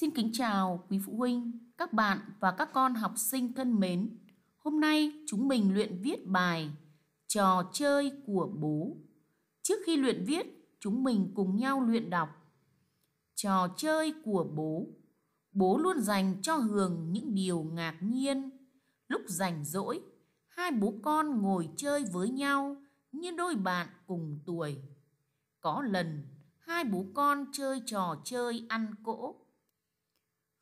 Xin kính chào quý phụ huynh, các bạn và các con học sinh thân mến. Hôm nay chúng mình luyện viết bài Trò chơi của bố. Trước khi luyện viết, chúng mình cùng nhau luyện đọc. Trò chơi của bố. Bố luôn dành cho Hường những điều ngạc nhiên. Lúc rảnh rỗi, hai bố con ngồi chơi với nhau như đôi bạn cùng tuổi. Có lần, hai bố con chơi trò chơi ăn cỗ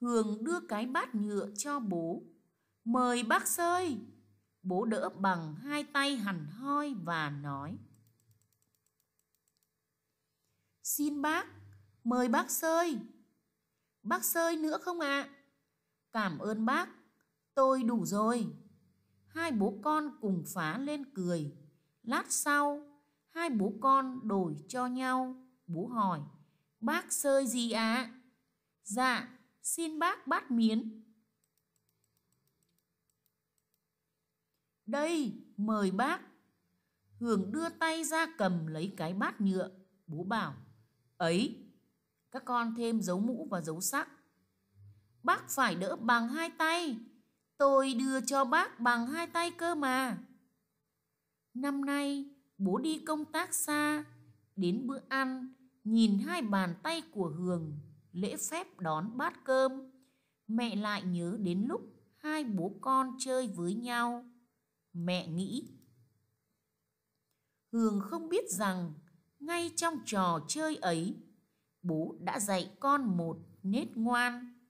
Hường đưa cái bát nhựa cho bố. Mời bác sơi. Bố đỡ bằng hai tay hẳn hoi và nói. Xin bác, mời bác sơi. Bác sơi nữa không ạ? À? Cảm ơn bác, tôi đủ rồi. Hai bố con cùng phá lên cười. Lát sau, hai bố con đổi cho nhau. Bố hỏi, bác sơi gì ạ? À? Dạ, xin bác bát miến. Đây, mời bác. Hường đưa tay ra cầm lấy cái bát nhựa. Bố bảo, ấy, các con thêm dấu mũ và dấu sắc. Bác phải đỡ bằng hai tay. Tôi đưa cho bác bằng hai tay cơ mà. Năm nay, bố đi công tác xa. Đến bữa ăn, nhìn hai bàn tay của Hường lễ phép đón bát cơm. Mẹ lại nhớ đến lúc hai bố con chơi với nhau. Mẹ nghĩ, hường không biết rằng ngay trong trò chơi ấy, bố đã dạy con một nết ngoan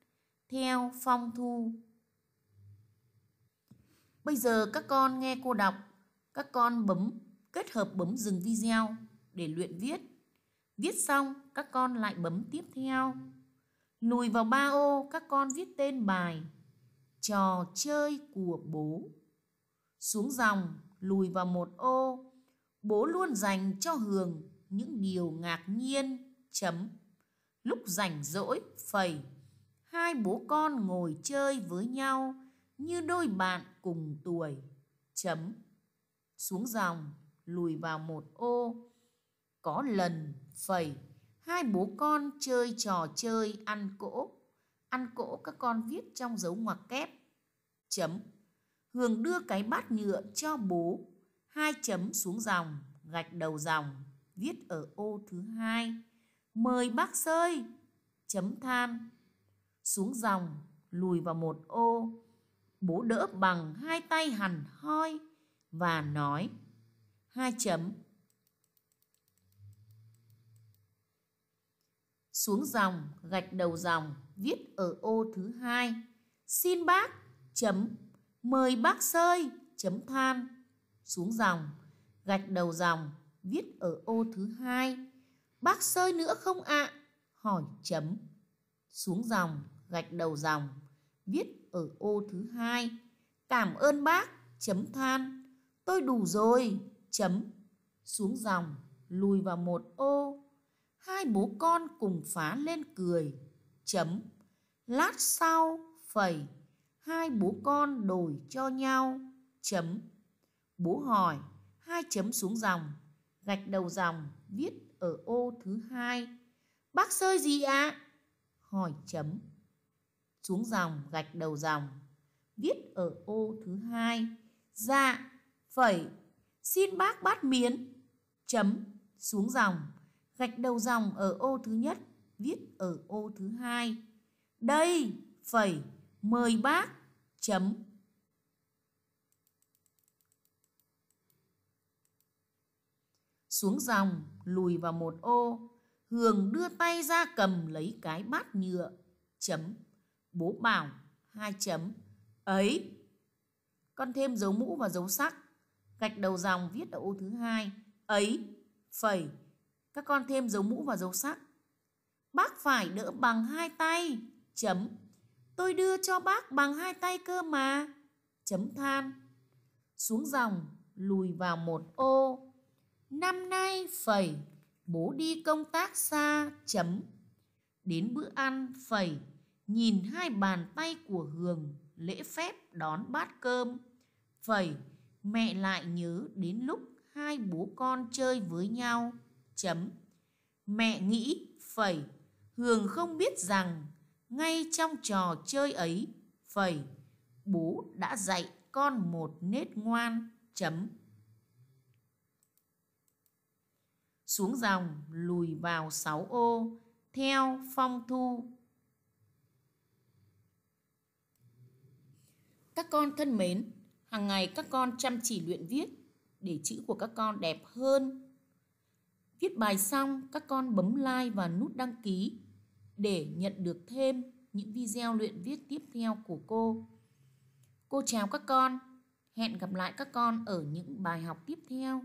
theo phong thu. Bây giờ các con nghe cô đọc, các con bấm kết hợp bấm dừng video để luyện viết viết xong, các con lại bấm tiếp theo. Lùi vào ba ô, các con viết tên bài, Trò chơi của bố. Xuống dòng, lùi vào một ô, Bố luôn dành cho Hường những điều ngạc nhiên, chấm. Lúc rảnh rỗi phẩy Hai bố con ngồi chơi với nhau Như đôi bạn cùng tuổi, chấm. Xuống dòng, lùi vào một ô, Có lần phẩy hai bố con chơi trò chơi ăn cỗ. Ăn cỗ các con viết trong dấu ngoặc kép. Chấm. Hường đưa cái bát nhựa cho bố. Hai chấm xuống dòng, gạch đầu dòng, viết ở ô thứ hai. Mời bác sơi. Chấm than. Xuống dòng, lùi vào một ô. Bố đỡ bằng hai tay hẳn hoi và nói. Hai chấm xuống dòng, gạch đầu dòng, viết ở ô thứ hai. Xin bác chấm mời bác sơi chấm than. Xuống dòng, gạch đầu dòng, viết ở ô thứ hai. Bác sơi nữa không ạ? À? hỏi chấm. Xuống dòng, gạch đầu dòng, viết ở ô thứ hai. Cảm ơn bác, chấm than. Tôi đủ rồi, chấm. Xuống dòng, lùi vào một ô hai bố con cùng phá lên cười. Chấm. Lát sau, phẩy. Hai bố con đổi cho nhau. Chấm. Bố hỏi, hai chấm xuống dòng. Gạch đầu dòng, viết ở ô thứ hai. Bác sơi gì ạ? À? hỏi chấm. Xuống dòng, gạch đầu dòng, viết ở ô thứ hai. Dạ phẩy. Xin bác bát miến. Chấm. Xuống dòng. Gạch đầu dòng ở ô thứ nhất, viết ở ô thứ hai. Đây, phẩy, mời bác, chấm. Xuống dòng, lùi vào một ô, Hường đưa tay ra cầm lấy cái bát nhựa, chấm. Bố bảo, hai chấm. Ấy, con thêm dấu mũ và dấu sắc. Gạch đầu dòng viết ở ô thứ hai. Ấy, phẩy, các con thêm dấu mũ và dấu sắc. Bác phải đỡ bằng hai tay. Chấm. Tôi đưa cho bác bằng hai tay cơ mà. Chấm than. Xuống dòng, lùi vào một ô. Năm nay phẩy, bố đi công tác xa. Chấm. Đến bữa ăn phẩy, nhìn hai bàn tay của Hường lễ phép đón bát cơm. Phẩy, mẹ lại nhớ đến lúc hai bố con chơi với nhau chấm. Mẹ nghĩ phẩy, Hường không biết rằng ngay trong trò chơi ấy, phẩy, bố đã dạy con một nết ngoan, chấm. Xuống dòng, lùi vào sáu ô, theo phong thu. Các con thân mến, hàng ngày các con chăm chỉ luyện viết để chữ của các con đẹp hơn. Viết bài xong, các con bấm like và nút đăng ký để nhận được thêm những video luyện viết tiếp theo của cô. Cô chào các con. Hẹn gặp lại các con ở những bài học tiếp theo.